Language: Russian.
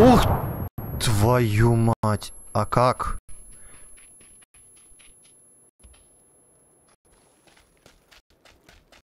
Ух, твою мать. А как?